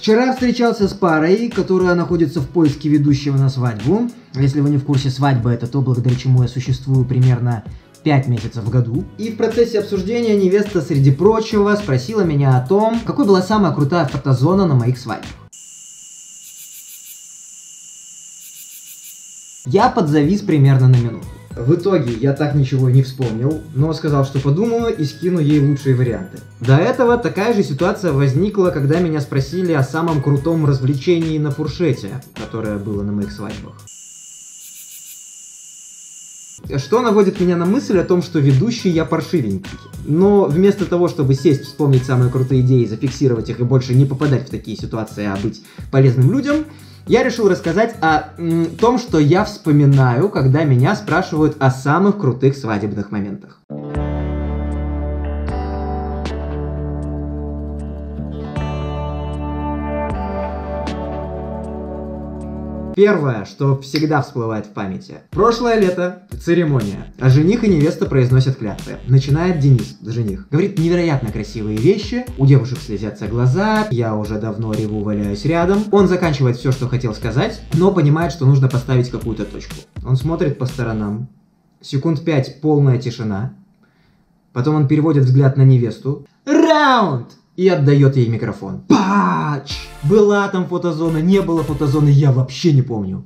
Вчера встречался с парой, которая находится в поиске ведущего на свадьбу. Если вы не в курсе, свадьба это то, благодаря чему я существую примерно 5 месяцев в году. И в процессе обсуждения невеста, среди прочего, спросила меня о том, какой была самая крутая фотозона на моих свадьбах. Я подзавис примерно на минуту. В итоге я так ничего и не вспомнил, но сказал, что подумаю и скину ей лучшие варианты. До этого такая же ситуация возникла, когда меня спросили о самом крутом развлечении на фуршете, которое было на моих свадьбах. Что наводит меня на мысль о том, что ведущий я паршивенький. Но вместо того, чтобы сесть, вспомнить самые крутые идеи, зафиксировать их и больше не попадать в такие ситуации, а быть полезным людям, я решил рассказать о м, том, что я вспоминаю, когда меня спрашивают о самых крутых свадебных моментах. Первое, что всегда всплывает в памяти. Прошлое лето, церемония. А жених и невеста произносят клятвы. Начинает Денис, жених. Говорит невероятно красивые вещи. У девушек слезятся глаза. Я уже давно реву, валяюсь рядом. Он заканчивает все, что хотел сказать, но понимает, что нужно поставить какую-то точку. Он смотрит по сторонам. Секунд пять полная тишина. Потом он переводит взгляд на невесту. Раунд! И отдает ей микрофон. Пач! Была там фотозона, не было фотозоны, я вообще не помню.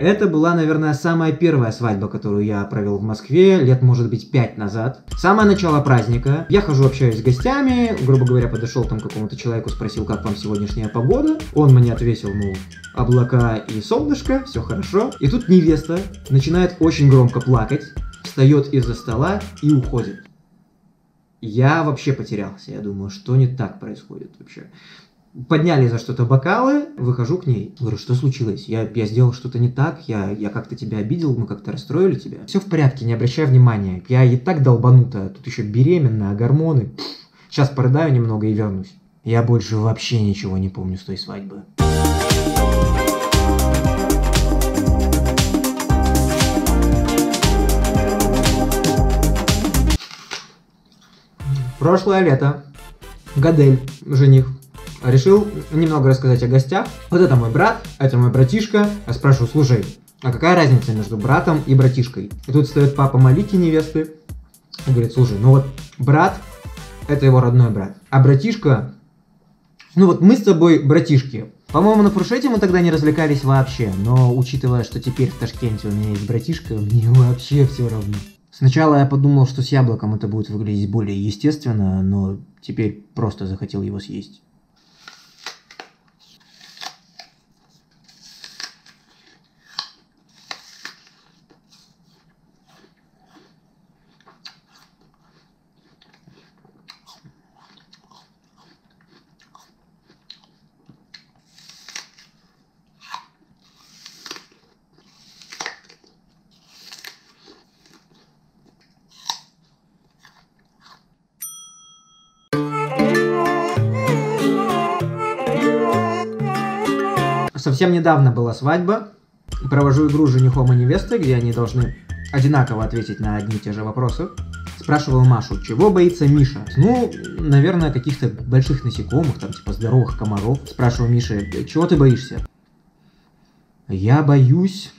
Это была, наверное, самая первая свадьба, которую я провел в Москве, лет, может быть, пять назад. Самое начало праздника. Я хожу, общаюсь с гостями, грубо говоря, подошел там к какому-то человеку, спросил, как вам сегодняшняя погода. Он мне ответил, мол, облака и солнышко, все хорошо. И тут невеста начинает очень громко плакать, встает из-за стола и уходит. Я вообще потерялся, я думаю, что не так происходит вообще. Подняли за что-то бокалы, выхожу к ней. Говорю, что случилось? Я, я сделал что-то не так, я, я как-то тебя обидел, мы как-то расстроили тебя. Все в порядке, не обращай внимания. Я и так долбанутая, тут еще беременная, гормоны. Сейчас порыдаю немного и вернусь. Я больше вообще ничего не помню с той свадьбы. Прошлое лето. Гадель, жених. Решил немного рассказать о гостях. Вот это мой брат, это мой братишка. Я спрашиваю, слушай, а какая разница между братом и братишкой? И тут стоит папа Малики невесты. И говорит, слушай, ну вот брат, это его родной брат. А братишка, ну вот мы с тобой братишки. По-моему, на фуршете мы тогда не развлекались вообще, но учитывая, что теперь в Ташкенте у меня есть братишка, мне вообще все равно. Сначала я подумал, что с яблоком это будет выглядеть более естественно, но теперь просто захотел его съесть. Совсем недавно была свадьба. Провожу игру с женихом и невестой, где они должны одинаково ответить на одни и те же вопросы. Спрашиваю Машу, чего боится Миша? Ну, наверное, каких-то больших насекомых, там, типа здоровых комаров. Спрашиваю Миши, чего ты боишься? Я боюсь,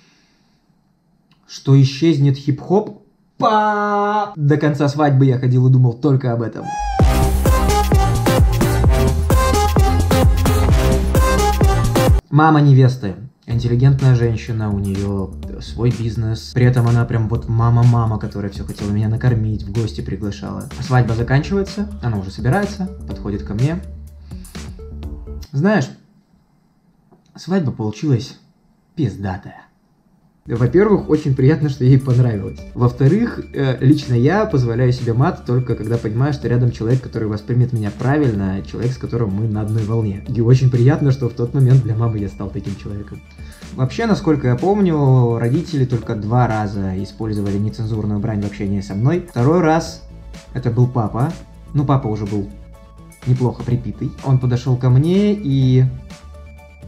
что исчезнет хип-хоп. До конца свадьбы я ходил и думал только об этом. Мама невесты. Интеллигентная женщина, у нее свой бизнес. При этом она прям вот мама-мама, которая все хотела меня накормить, в гости приглашала. Свадьба заканчивается, она уже собирается, подходит ко мне. Знаешь, свадьба получилась пиздатая. Во-первых, очень приятно, что ей понравилось. Во-вторых, э, лично я позволяю себе мат только когда понимаю, что рядом человек, который воспримет меня правильно, человек, с которым мы на одной волне. И очень приятно, что в тот момент для мамы я стал таким человеком. Вообще, насколько я помню, родители только два раза использовали нецензурную брань в общении со мной. Второй раз это был папа. Ну, папа уже был неплохо припитый. Он подошел ко мне и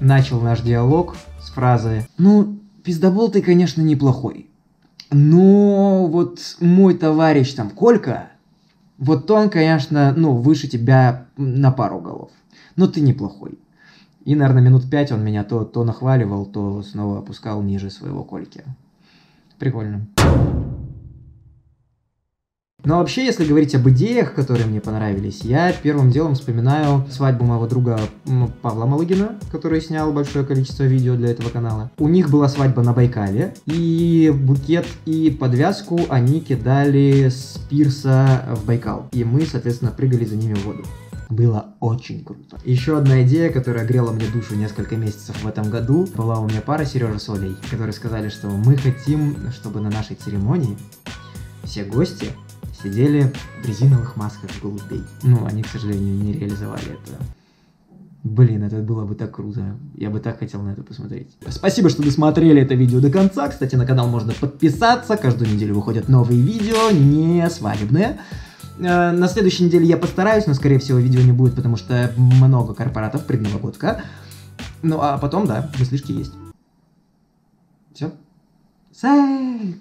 начал наш диалог с фразы «Ну, Пиздобол ты, конечно, неплохой. Но вот мой товарищ там, Колька, вот он, конечно, ну, выше тебя на пару голов. Но ты неплохой. И, наверное, минут пять он меня то, то нахваливал, то снова опускал ниже своего Кольки. Прикольно. Но вообще, если говорить об идеях, которые мне понравились, я первым делом вспоминаю свадьбу моего друга Павла Малыгина, который снял большое количество видео для этого канала. У них была свадьба на Байкале, и букет и подвязку они кидали с пирса в Байкал. И мы, соответственно, прыгали за ними в воду. Было очень круто. Еще одна идея, которая грела мне душу несколько месяцев в этом году, была у меня пара Сережа с Олей, которые сказали, что мы хотим, чтобы на нашей церемонии все гости сидели в резиновых масках голубей. Ну, они, к сожалению, не реализовали это. Блин, это было бы так круто. Я бы так хотел на это посмотреть. Спасибо, что досмотрели это видео до конца. Кстати, на канал можно подписаться. Каждую неделю выходят новые видео, не свадебные. Э, на следующей неделе я постараюсь, но, скорее всего, видео не будет, потому что много корпоратов предновогодка. Ну, а потом, да, мыслишки есть. Все. Сэй!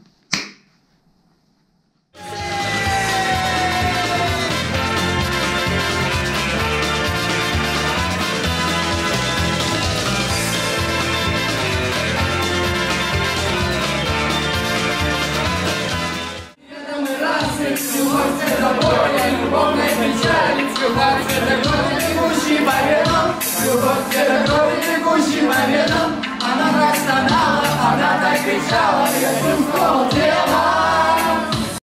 текущим моментом, любовь это кровь текущим моментом. Она так стонала, она так кричала, я чувствовал тело.